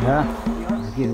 Nah, begini,